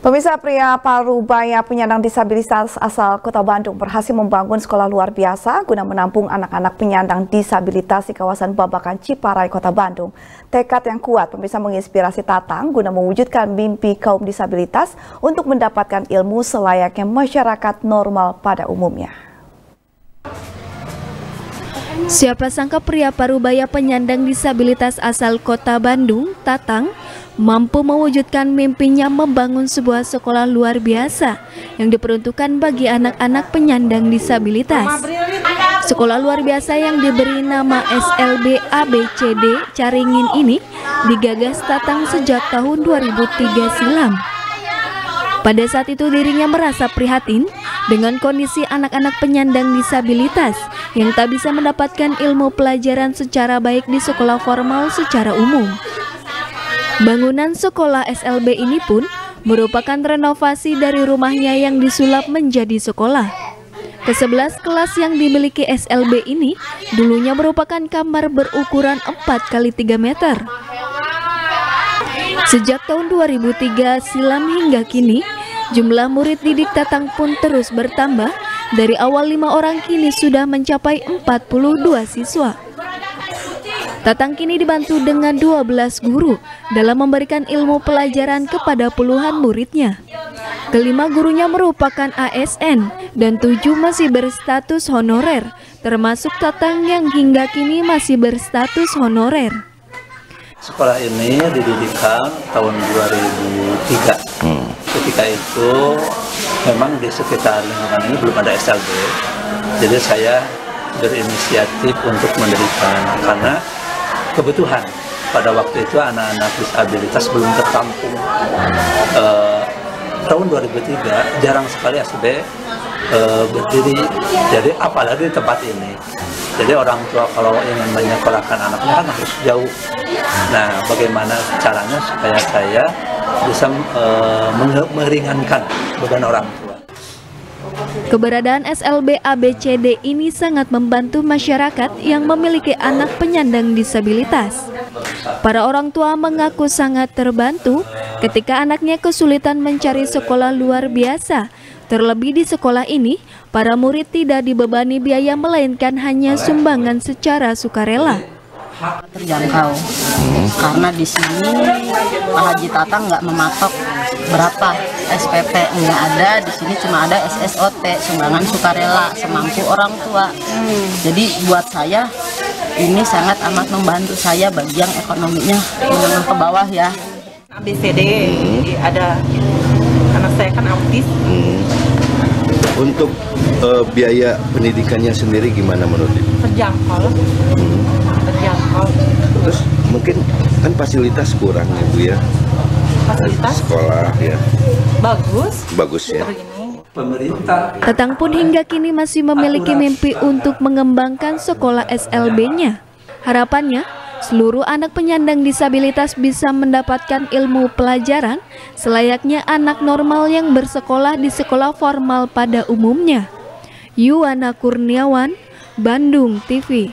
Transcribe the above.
Pemirsa pria Parubaya penyandang disabilitas asal Kota Bandung berhasil membangun sekolah luar biasa guna menampung anak-anak penyandang disabilitas di kawasan Babakan Ciparai, Kota Bandung. Tekad yang kuat pemirsa menginspirasi Tatang guna mewujudkan mimpi kaum disabilitas untuk mendapatkan ilmu selayaknya masyarakat normal pada umumnya. Siapa sangka pria Parubaya penyandang disabilitas asal Kota Bandung, Tatang, mampu mewujudkan mimpinya membangun sebuah sekolah luar biasa yang diperuntukkan bagi anak-anak penyandang disabilitas. Sekolah luar biasa yang diberi nama SLB ABCD Caringin ini digagas Tatang sejak tahun 2003 silam. Pada saat itu dirinya merasa prihatin dengan kondisi anak-anak penyandang disabilitas yang tak bisa mendapatkan ilmu pelajaran secara baik di sekolah formal secara umum. Bangunan sekolah SLB ini pun merupakan renovasi dari rumahnya yang disulap menjadi sekolah. Kesebelas kelas yang dimiliki SLB ini dulunya merupakan kamar berukuran 4 kali 3 meter. Sejak tahun 2003 silam hingga kini, jumlah murid didik Tatang pun terus bertambah. Dari awal lima orang kini sudah mencapai 42 siswa. Tatang kini dibantu dengan 12 guru dalam memberikan ilmu pelajaran kepada puluhan muridnya. Kelima gurunya merupakan ASN dan tujuh masih berstatus honorer, termasuk Tatang yang hingga kini masih berstatus honorer. Sekolah ini didirikan tahun 2003. Hmm. Ketika itu memang di sekitar lingkungan ini belum ada SLB. Jadi saya berinisiatif untuk mendirikan karena kebutuhan. Pada waktu itu anak-anak disabilitas belum tertampung. Uh, tahun 2003 jarang sekali ASB uh, eh, berdiri. Jadi apalagi di tempat ini. Jadi orang tua kalau ingin menyekolahkan anaknya kan harus jauh. Nah bagaimana caranya supaya saya bisa uh, meringankan beban orang tua Keberadaan SLB ABCD ini sangat membantu masyarakat yang memiliki anak penyandang disabilitas. Para orang tua mengaku sangat terbantu ketika anaknya kesulitan mencari sekolah luar biasa. Terlebih di sekolah ini, para murid tidak dibebani biaya melainkan hanya sumbangan secara sukarela terjangkau karena di sini Pak Haji Tata nggak mematok berapa SPP nggak ada di sini cuma ada SSOT sumbangan sukarela semampu orang tua hmm. jadi buat saya ini sangat amat membantu saya bagi yang ekonominya menengah ke bawah ya ABCD hmm. ada anak saya kan autis hmm. untuk uh, biaya pendidikannya sendiri gimana menurut Ibu? Terjangkau. Hmm. Terus mungkin kan fasilitas kurang ya Bu ya? Fasilitas? Sekolah ya. Bagus. Bagus ya. Pemerintah. Tatang pun hingga kini masih memiliki mimpi untuk mengembangkan sekolah SLB-nya. Harapannya, seluruh anak penyandang disabilitas bisa mendapatkan ilmu pelajaran selayaknya anak normal yang bersekolah di sekolah formal pada umumnya. Yuwana Kurniawan, Bandung TV.